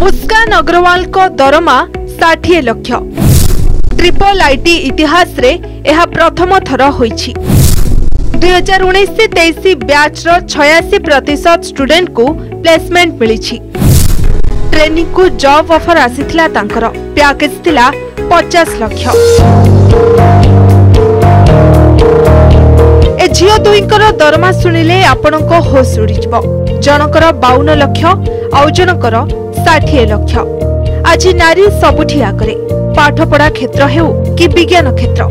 ମୁସ୍କାନ ଅଗ୍ରୱାଲଙ୍କ ଦରମା ଷାଠିଏ ଲକ୍ଷ। ଟ୍ରିପଲ ଆଇଟି ଇତିହାସରେ ଏହା ପ୍ରଥମ ଥର ହୋଇଛି। ଦୁଇ ହଜାର ଉଣେଇଶ ତେଇଶ ବ୍ୟାଚ୍ର ଛୟାଅଶୀ ପ୍ରତିଶତ ଷ୍ଟୁଡେଣ୍ଟଙ୍କୁ ପ୍ଲେସମେଣ୍ଟ ମିଳିଛି। ଟ୍ରେନିଂକୁ ଜବ୍ ଅଫର ଆସିଥିଲା ତାଙ୍କର। ପ୍ୟାକେଜ ଥିଲା ପଚାଶ ଲକ୍ଷ। ଏ ଝିଅ ଦୁଇଙ୍କର ଦରମା ଶୁଣିଲେ ଆପଣଙ୍କ ହୋସ୍ ଉଡ଼ିଯିବ। ଜଣଙ୍କର ବାଉନ ଲକ୍ଷ ଆଉ ଜଣଙ୍କର ଷାଠିଏ ଲକ୍ଷ ଆଜି ନାରୀ ସବୁଠି ଆଗରେ ପାଠପଢା କ୍ଷେତ୍ର ହେଉ କି ବିଜ୍ଞାନ କ୍ଷେତ୍ର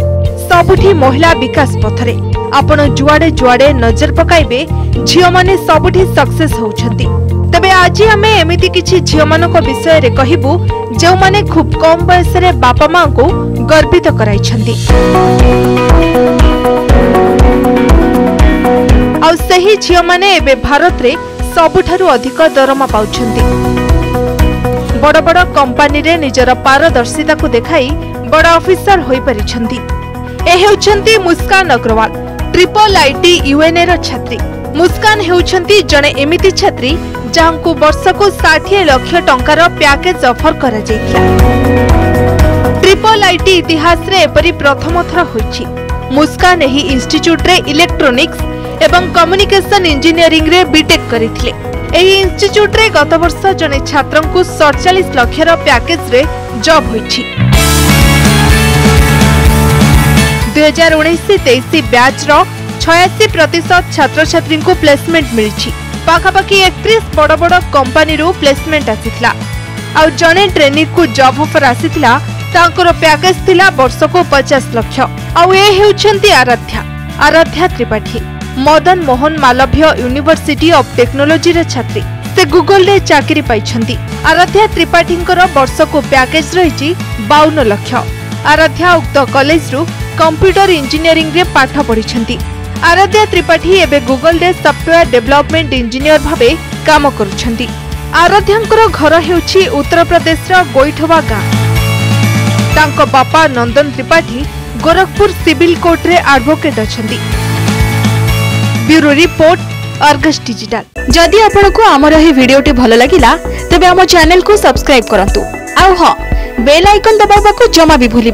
ସବୁଠି ମହିଳା ବିକାଶ ପଥରେ ଆପଣ ଯୁଆଡେ ଯୁଆଡେ ନଜର ପକାଇବେ ଝିଅମାନେ ସବୁଠି ସକ୍ସେସ୍ ହେଉଛନ୍ତି ତେବେ ଆଜି ଆମେ ଏମିତି କିଛି ଝିଅମାନଙ୍କ ବିଷୟରେ କହିବୁ ଯେଉଁମାନେ ଖୁବ୍ କମ୍ ବୟସରେ ବାପା ମାଙ୍କୁ ଗର୍ବିତ କରାଇଛନ୍ତି ଆଉ ସେହି ଝିଅମାନେ ଏବେ ଭାରତରେ ସବୁଠାରୁ ଅଧିକ ଦରମା ପାଉଛନ୍ତି ବଡ଼ ବଡ଼ କମ୍ପାନୀରେ ନିଜର ପାରଦର୍ଶିତାକୁ ଦେଖାଇ ବଡ଼ ଅଫିସର ହୋଇପାରିଛନ୍ତି। ଏ ହେଉଛନ୍ତି ମୁସ୍କାନ ଅଗ୍ରୱାଲ ଟ୍ରିପଲ ଆଇଟି ୟୁଏନ୍ଏର ଛାତ୍ରୀ। ମୁସ୍କାନ ହେଉଛନ୍ତି ଜଣେ ଏମିତି ଛାତ୍ରୀ ଯାହାଙ୍କୁ ବର୍ଷକୁ ଷାଠିଏ ଲକ୍ଷ ଟଙ୍କାର ପ୍ୟାକେଜ ଅଫର କରାଯାଇଥିଲା। ଟ୍ରିପଲ ଆଇଟି ଇତିହାସରେ ଏପରି ପ୍ରଥମ ଥର ହୋଇଛି। ମୁସ୍କାନ ଏହି ଇନଷ୍ଟିଚ୍ୟୁଟରେ ଇଲେକ୍ଟ୍ରୋନିକ୍ସ ଏବଂ କମ୍ୟୁନିକେସନ ଇଞ୍ଜିନିୟରିଂରେ ବିଟେକ୍ କରିଥିଲେ ଏହି ଇନଷ୍ଟିଚ୍ୟୁଟରେ ଗତବର୍ଷ ଜଣେ ଛାତ୍ରଙ୍କୁ ସଡ଼ଚାଳିଶ ଲକ୍ଷର ପ୍ୟାକେଜରେ ଜବ୍ ହୋଇଛି। ଦୁଇହଜାର ଉଣେଇଶ ତେଇଶ ବ୍ୟାଚ୍ର ଛୟାଅଶୀ ପ୍ରତିଶତ ଛାତ୍ରଛାତ୍ରୀଙ୍କୁ ପ୍ଲେସମେଣ୍ଟ ମିଳିଛି। ପାଖାପାଖି ଏକତିରିଶ ବଡ଼ ବଡ଼ କମ୍ପାନୀରୁ ପ୍ଲେସମେଣ୍ଟ ଆସିଥିଲା। ଆଉ ଜଣେ ଟ୍ରେନିଂକୁ ଜବ୍ ଅଫର ଆସିଥିଲା ତାଙ୍କର ପ୍ୟାକେଜ ଥିଲା ବର୍ଷକୁ ପଚାଶ ଲକ୍ଷ। ଆଉ ଏ ହେଉଛନ୍ତି ଆରାଧ୍ୟା ଆରାଧ୍ୟା ତ୍ରିପାଠୀ। ମଦନ ମୋହନ ମାଲଭ୍ୟ ୟୁନିଭର୍ସିଟି ଅଫ୍ ଟେକ୍ନୋଲୋଜିର ଛାତ୍ରୀ। ସେ ଗୁଗଲରେ ଚାକିରି ପାଇଛନ୍ତି। ଆରାଧ୍ୟା ତ୍ରିପାଠୀଙ୍କର ବର୍ଷକୁ ପ୍ୟାକେଜ ରହିଛି ବାଉନ ଲକ୍ଷ। ଆରାଧ୍ୟା ଉକ୍ତ କଲେଜରୁ କମ୍ପ୍ୟୁଟର ଇଞ୍ଜିନିୟରିଂରେ ପାଠ ପଢ଼ିଛନ୍ତି। ଆରାଧ୍ୟା ତ୍ରିପାଠୀ ଏବେ ଗୁଗଲରେ ସଫ୍ଟୱେୟାର ଡେଭଲପମେଣ୍ଟ ଇଞ୍ଜିନିୟର ଭାବେ କାମ କରୁଛନ୍ତି। ଆରାଧ୍ୟାଙ୍କର ଘର ହେଉଛି ଉତ୍ତରପ୍ରଦେଶର ଗୋଇଠବା ଗାଁ। ତାଙ୍କ ବାପା ନନ୍ଦନ ତ୍ରିପାଠୀ ଗୋରଖପୁର ସିଭିଲ କୋର୍ଟରେ ଆଡଭୋକେଟ୍ ଅଛନ୍ତି। Bureau report, Argus digital. जदि आपण आमर ए भिडियोटी भल लागिला, तेब चेल को सब्सक्राइब करंतु आउ हाँ बेल आइकन दबावा को जमा भी भूल